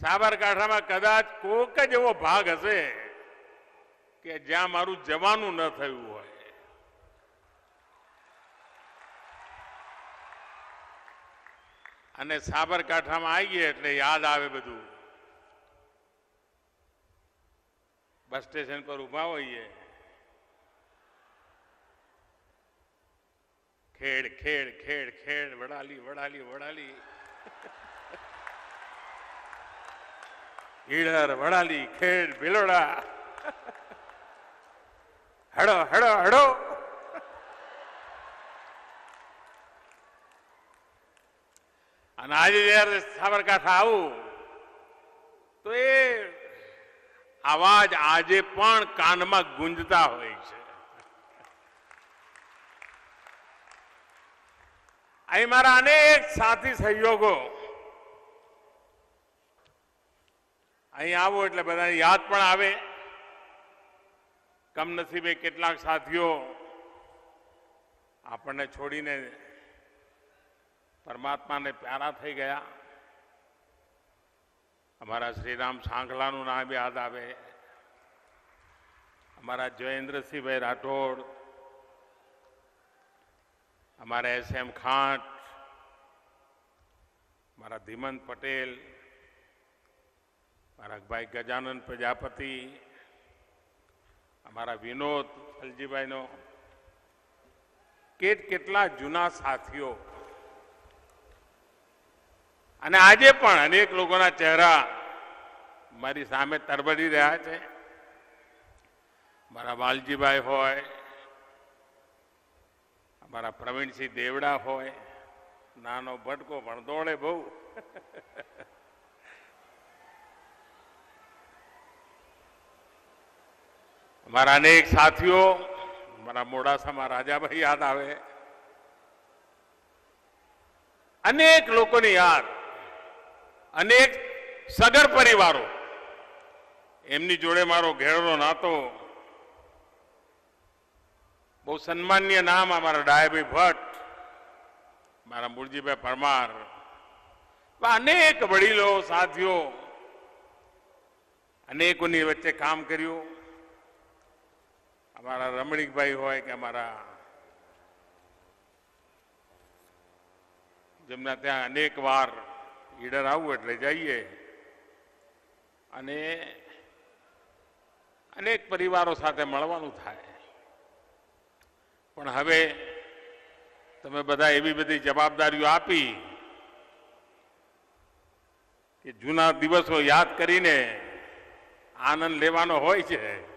સાબરકાંઠામાં કદાચ કોક જ એવો ભાગ હશે કે જ્યાં મારું જવાનું ન થયું હોય. અને સાબરકાંઠામાં આવીએ એટલે યાદ આવે બધું. બસ સ્ટેશન પર ઊભા હોઈએ. ખેડ ખેડ ખેડ ખેડ, વડાલી વડાલી વડાલી. ઈડર વડાલી ખેડ, ભીલોડા. હડો હડો હડો. અને આજે જયારે સાબરકાંઠા આવું, તો એ અવાજ આજે પણ કાનમાં ગુંજતા હોય છે. અહીં મારા અનેક સાથી સહયોગો અહીં આવો એટલે બધાને યાદ પણ આવે. કમનસીબે કેટલાક સાથીઓ આપણને છોડીને પરમાત્માને પ્યારા થઈ ગયા. અમારા શ્રીરામ સાંખલાનું નામ યાદ આવે. અમારા જયેન્દ્રસિંહભાઈ રાઠોડ, અમારા એસ એમ ખાંટ મારા ધીમંત પટેલ મારા ભાઈ ગજાનંદ પ્રજાપતિ, અમારા વિનોદ ફલજીભાઈનો કેટ કેટલા જૂના સાથીઓ. અને આજે પણ અનેક લોકોના ચહેરા મારી સામે તરબડી રહ્યા છે. મારા વાલજીભાઈ હોય, અમારા પ્રવીણસિંહ દેવડા હોય, નાનો ભટકો પણ દોડે બહુ. મારા અનેક સાથીઓ, મારા મોડાસામાં રાજાભાઈ યાદ આવે. અનેક લોકોની યાદ, અનેક સગર પરિવારો. એમની જોડે મારો ઘેરનો નાતો. બહુ સન્માનીય નામ અમારા ડાયાભાઈ ભટ્ટ, મારા મૂળજીભાઈ પરમાર અનેક વડીલો, સાથીઓ, અનેકોની વચ્ચે કામ કર્યું. અમારા રમણીકભાઈ હોય કે અમારા જેમના ત્યાં અનેક વાર ઈડર આવવું એટલે જઈએ. અને અનેક પરિવારો સાથે મળવાનું થાય. પણ હવે તમે બધા એવી બધી જવાબદારીઓ આપી કે જૂના દિવસો યાદ કરીને આનંદ લેવાનો હોય છે.